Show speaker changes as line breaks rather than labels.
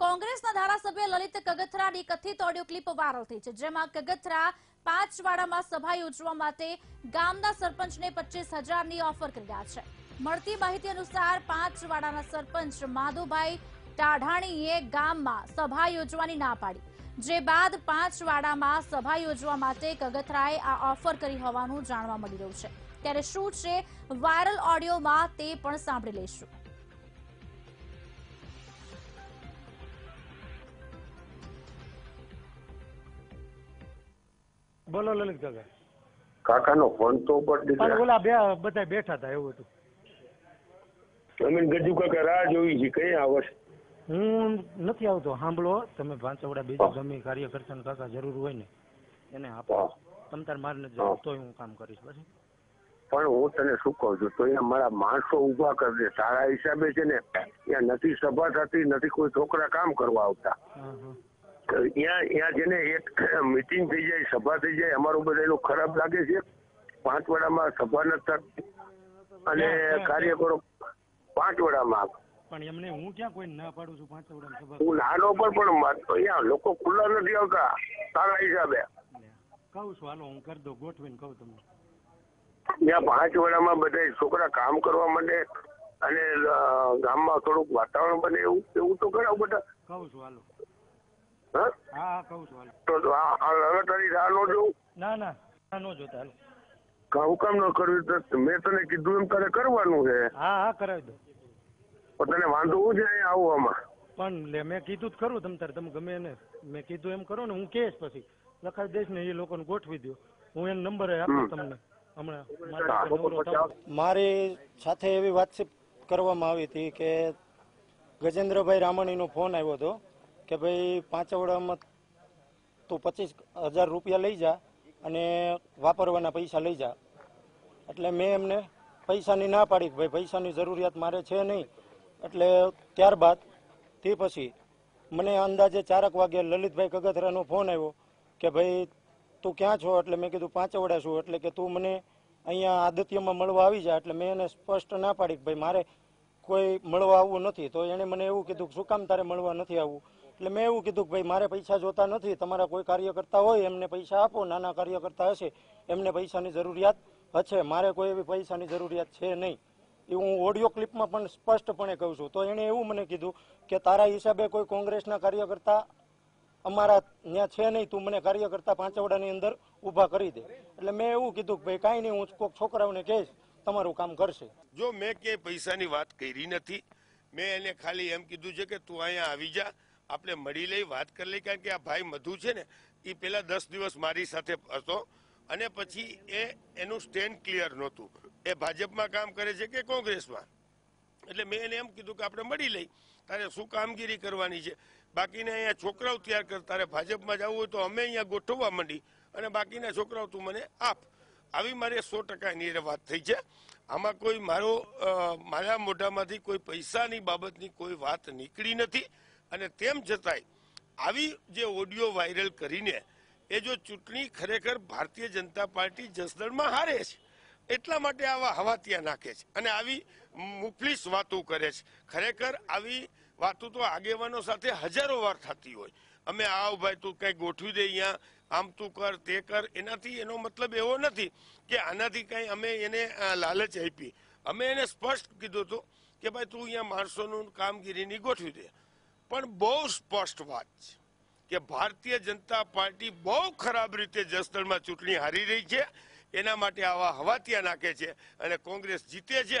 કોંગ્રેસના ધારાસભ્ય લલિત કગથરાની કથિત ઓડિયો ક્લિપ વાયરલ થઈ છે, જેમાં કગથરા પાંચવાડામાં સભા યોજવા માટે ગામના સરપંચને પચીસ હજારની ઓફર કરી રહ્યા છે. મળતી માહિતી અનુસાર પાંચવાડાના સરપંચ માધુભાઈ ટાઢાણીએ ગામમાં સભા યોજવાની ના પાડી, જે બાદ પાંચવાડામાં સભા યોજવા માટે કગથરાએ આ ઓફર કરી હોવાનું જાણવા મળી રહ્યું છે. ત્યારે શું છે, વાયરલ ઓડિયોમાં તે પણ સાંભળી લઈશું.
બોલો લલિત કાકા.
કાકાનો ફોન તો ઉપર
પણ ઓલા બે બધા બેઠા હતા એવું હતું.
અમે ગજુ કાકા રાહ જોઈ છે કઈ આવશે
હું નથી આવતો સાંભળો તમે ભાંચવડા બીજું ગમે ને કાકા જરૂર હોય ને એને આપો. તમ તાર મારને જો તોય હું કામ કરીશ પછી
પણ હું તને શું કહું છું તો અહીંયા મારા માણસો ઊભા કરી દે તારા હિસાબે છે ને ત્યાં નથી સભા થતી નથી કોઈ છોકરા કામ કરવા આવતા. ત્યાં ત્યાં છે એક મિટિંગ થઈ જાય સભા થઈ જાય અમારું બધા ખરાબ લાગે છે. પાંચ વડામાં સભા નથી અને કાર્યકરો પાંચ વડામાં
પણ એમને હું ક્યાં કોઈ ના પાડું છું ભાંચવડા સભા
હું નાનો પણ પણ અહીંયા લોકો ખુલ્લા નથી આવતા તારા હિસાબે.
કહું છું હાલો હું કરી દઉં ગોઠવીને કહું તમને.
ત્યાં પાંચવાડામાં બધા છોકરા કામ કરવા માટે અને ગામમાં થોડુંક વાતાવરણ બને એવું એવું તો કરાવ બધા.
કહું છું હાલો.
હા?
હા હા કહું છું
તો તો આ આ હવે તારી રાહ ન જોઉં?
ના ના ના જોતા હાલો.
કામ કામ ન કરવું તો મેં તને કીધું એમ તારે કરવાનું છે.
હા હા કરાવી દો
પણ તને વાંધો છે અહીંયા આવવામાં
પણ લે મેં કીધું જ ખરું તમ તારે તમે ગમે એને મેં કીધું એમ કરો ને હું કહીશ પછી. લખાવી દઈશ ને એ લોકોને ગોઠવી દો હું એનો નંબર આપું. તમને. હમણાં
હા.
મારી સાથે એવી વાતચીત કરવામાં આવી હતી કે ગજેન્દ્રભાઈ રામાણીનો ફોન આવ્યો હતો. કે ભાઈ પાંચવડામાં તું પચીસ હજાર રૂપિયા લઈ જા અને વાપરવાના પૈસા લઈ જા. એટલે મેં એમને પૈસાની ના પાડી ભાઈ પૈસાની જરૂરિયાત મારે છે નહીં. એટલે ત્યારબાદ તે પછી મને અંદાજે ચારક વાગે લલિતભાઈ કગથરાનો ફોન આવ્યો કે ભાઈ તું ક્યાં છો? એટલે મેં કીધું પાંચવડા છું. એટલે કે તું મને અહીંયા આદિત્યમાં મળવા આવી જા. એટલે મેં એને સ્પષ્ટ ના પાડી ભાઈ મારે કોઈ મળવા આવવું નથી, તો એણે મને એવું કીધું કે, શું કામ તારે મળવા નથી આવવું એટલે મેં એવું કીધું કે, ભાઈ, મારે પૈસા જોતા નથી, તમારા કોઈ કાર્યકર્તા હોય, એમને પૈસા આપો, નાના કાર્યકર્તા હશે, એમને પૈસાની જરૂરિયાત હશે, મારે કોઈ એવી પૈસાની જરૂરિયાત છે નહીં. એ હું ઓડિયો ક્લિપમાં પણ સ્પષ્ટપણે કહું છું. તો એણે એવું મને કીધું કે, તારા હિસાબે કોઈ કોંગ્રેસના કાર્યકર્તા અમારા ત્યાં છે નહીં, તું મને કાર્યકર્તા પાંચવડાની અંદર ઊભા કરી દે. એટલે મેં એવું કીધું કે, ભાઈ, કાંઈ નહીં, હું કોઈક છોકરાઓને કહીશ તમારું કામ કરશે.
જો મેં ક્યાંય પૈસાની વાત કરી નથી, મેં એને ખાલી એમ કીધું છે કે તું અહીંયા આવી જા, આપણે મળી લઈ વાત કરી લઈ, કારણ કે આ ભાઈ મધુ છે ને એ પેલા દસ દિવસ મારી સાથે હતો અને પછી એ એનું સ્ટેન્ડ ક્લિયર નહોતું. એ ભાજપમાં કામ કરે છે કે કોંગ્રેસમાં? એટલે મેં એને એમ કીધું કે આપણે મળી લઈ. તારે શું કામગીરી કરવાની છે? બાકીના અહીંયા છોકરાઓ તૈયાર કર, તારે ભાજપમાં જવું હોય તો અમે અહીંયા ગોઠવવા માંડી. અને બાકીના છોકરાઓ તું મને આપ. આવી મારે સો ટકા એની વાત થઈ છે. આમાં કોઈ મારો મારા મોઢામાંથી કોઈ પૈસાની બાબતની કોઈ વાત નીકળી નથી. અને તેમ છતાંય આવી જે ઓડિયો વાયરલ કરીને એ જો ચૂંટણી ખરેખર ભારતીય જનતા પાર્ટી જસદણમાં હારે છે, એટલા માટે આવા હવા ત્યાં નાખે છે અને આવી મુફલીસ વાતો કરે છે. ખરેખર આવી વાતો તો આગેવાનો સાથે હજારો વાર થતી હોય. અમે આવ ભાઈ તું કઈ ગોઠવી દે અહીંયા આમ તું કર, તે કર, એનાથી એનો મતલબ એવો નથી કે આનાથી કઈ અમે એને લાલચ આપી. અમે એને સ્પષ્ટ કીધું હતું કે ભાઈ તું અહીંયા માણસોનું કામગીરીની ગોઠવી દે. પણ બહુ સ્પષ્ટ વાત છે કે ભારતીય જનતા પાર્ટી બહુ ખરાબ રીતે જસદણમાં ચૂંટણી હારી રહી છે. એના માટે આવા હવાતિયા નાખે છે અને કોંગ્રેસ જીતે છે.